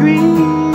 dream.